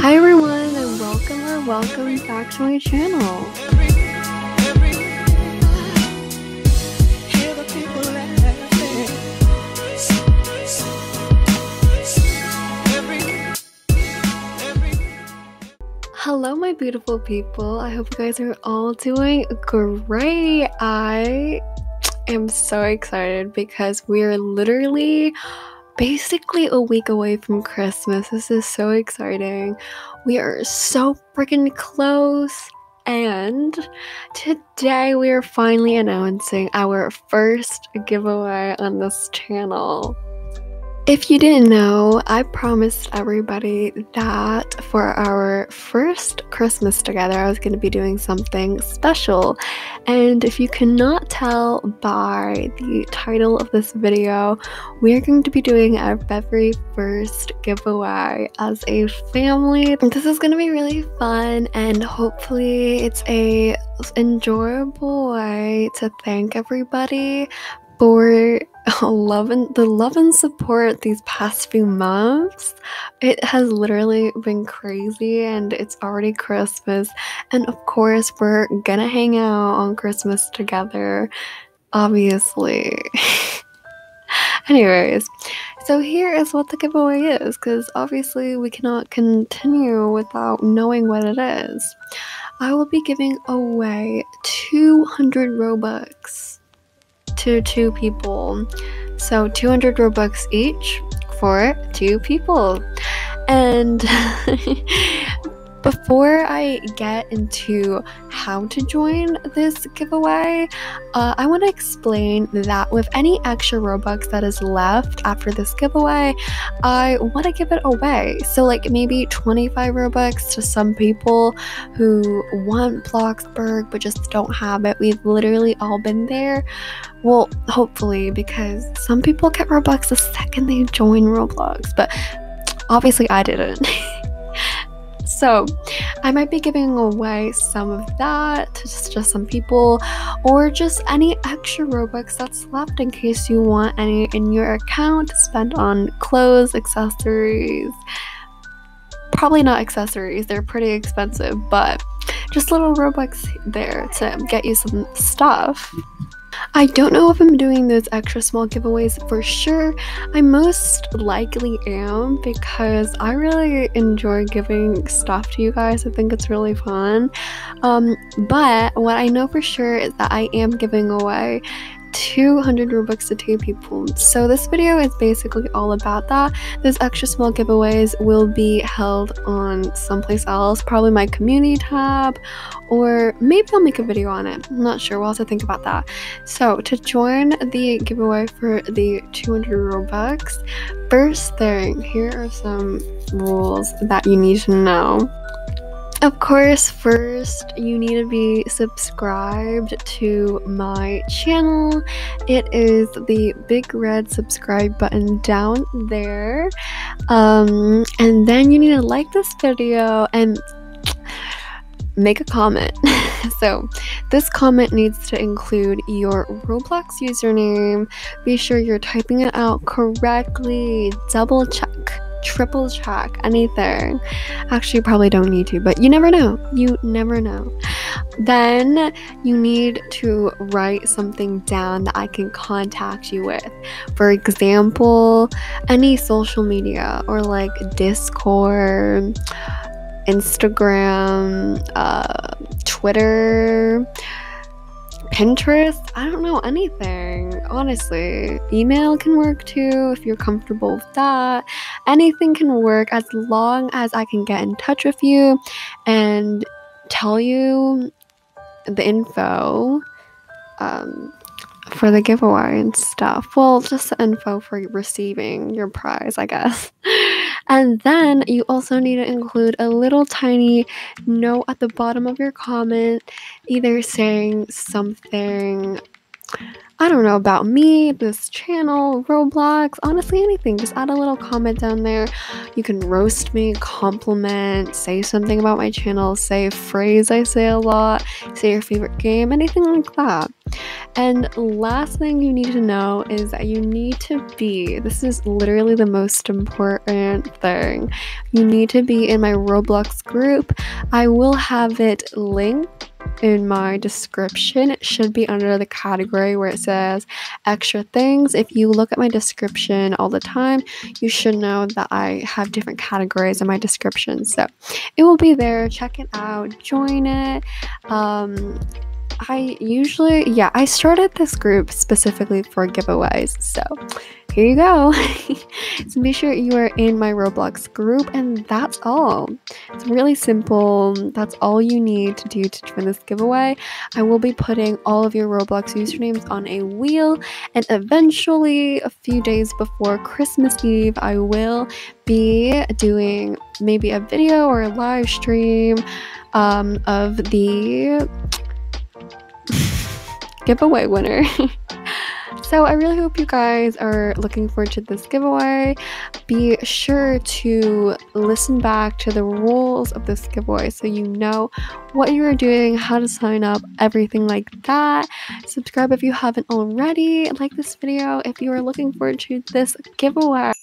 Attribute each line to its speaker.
Speaker 1: Hi everyone and welcome or welcome back to my channel. Hello my beautiful people. I hope you guys are all doing great. I am so excited because we're literally basically a week away from Christmas. This is so exciting. We are so freaking close. And today we are finally announcing our first giveaway on this channel. If you didn't know, I promised everybody that for our first Christmas together, I was going to be doing something special. And if you cannot tell by the title of this video, we're going to be doing our very first giveaway as a family. This is going to be really fun and hopefully it's a enjoyable way to thank everybody for love and the love and support these past few months. It has literally been crazy and it's already Christmas. And of course, we're gonna hang out on Christmas together, obviously. Anyways, so here is what the giveaway is because obviously we cannot continue without knowing what it is. I will be giving away 200 Robux to two people. So 200 Robux each for two people. And before I get into how to join this giveaway, uh, I want to explain that with any extra Robux that is left after this giveaway, I want to give it away. So, like maybe 25 Robux to some people who want Bloxburg but just don't have it. We've literally all been there. Well, hopefully, because some people get Robux the second they join Roblox, but obviously I didn't. So, I might be giving away some of that to just, just some people, or just any extra Robux that's left in case you want any in your account to spend on clothes, accessories. Probably not accessories, they're pretty expensive, but just little Robux there to get you some stuff. I don't know if I'm doing those extra small giveaways for sure. I most likely am because I really enjoy giving stuff to you guys. I think it's really fun. Um, but what I know for sure is that I am giving away 200 Robux to two people. So this video is basically all about that. Those extra small giveaways will be held on someplace else, probably my community tab, or maybe I'll make a video on it. I'm not sure. We'll have to think about that. So to join the giveaway for the 200 Robux, first thing, here are some rules that you need to know. Of course, first you need to be subscribed to my channel. It is the big red subscribe button down there. Um, and then you need to like this video and make a comment. so, this comment needs to include your Roblox username. Be sure you're typing it out correctly. Double check triple check anything. Actually, probably don't need to, but you never know. You never know. Then you need to write something down that I can contact you with. For example, any social media or like Discord, Instagram, uh, Twitter Pinterest, I don't know anything, honestly. Email can work too if you're comfortable with that. Anything can work as long as I can get in touch with you and tell you the info um, for the giveaway and stuff. Well, just the info for receiving your prize, I guess. And then you also need to include a little tiny note at the bottom of your comment, either saying something. I don't know about me, this channel, Roblox, honestly, anything. Just add a little comment down there. You can roast me, compliment, say something about my channel, say a phrase I say a lot, say your favorite game, anything like that. And last thing you need to know is that you need to be, this is literally the most important thing. You need to be in my Roblox group. I will have it linked in my description. It should be under the category where it says extra things. If you look at my description all the time, you should know that I have different categories in my description. So it will be there. Check it out, join it. Um, I usually, yeah, I started this group specifically for giveaways. So here you go. so be sure you are in my Roblox group, and that's all. It's really simple. That's all you need to do to join this giveaway. I will be putting all of your Roblox usernames on a wheel, and eventually, a few days before Christmas Eve, I will be doing maybe a video or a live stream um, of the giveaway winner. so I really hope you guys are looking forward to this giveaway. Be sure to listen back to the rules of this giveaway so you know what you are doing, how to sign up, everything like that. Subscribe if you haven't already. Like this video if you are looking forward to this giveaway.